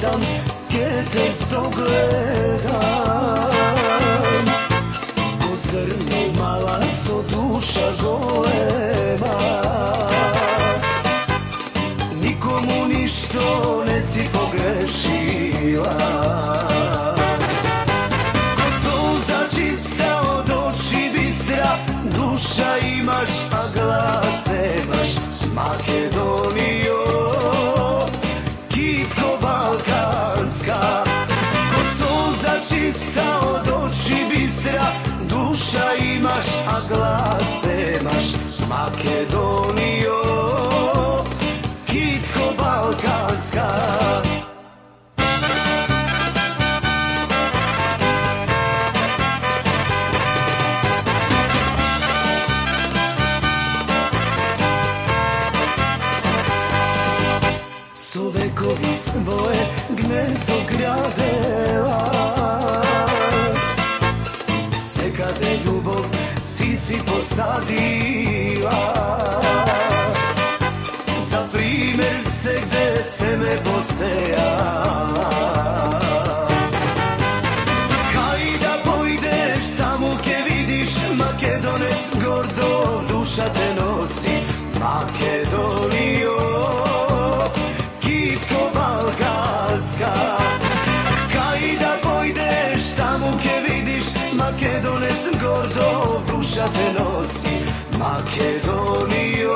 gledam Ko zrno mala so duša golema Nikomu ništo ne si pogrešila. Ko suza čista od oči bistra Duša imaš, čista od oči bistra Duša imaš, a glas nemaš Makedonijo Ljubov ti si posadila Za primjer se gde se me posejala Kaj samo ke vidiš Makedonec gordo duša te nosi Makedonio duša te nosi Makedonio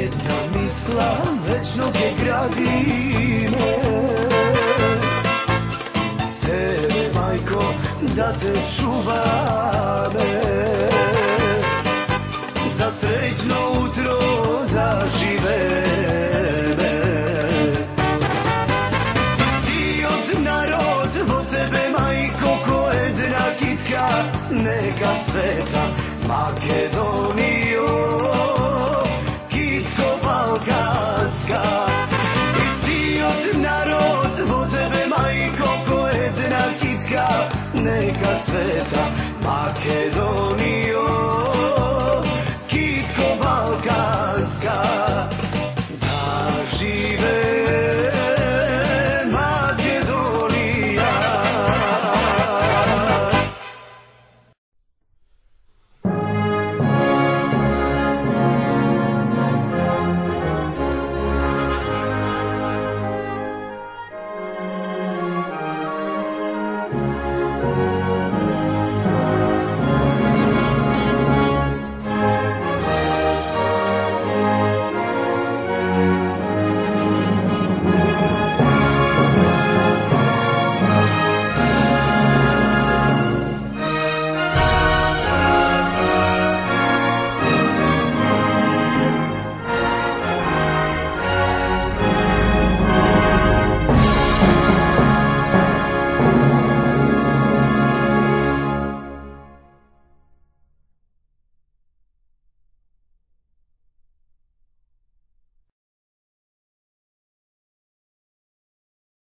Jedna misla večnog je gradime Tebe, majko, da te čuvame Za srećno utro da žive Si od narod, vo tebe, majko, ko jedna kitka. Neka sveta Makedonio ne gazeta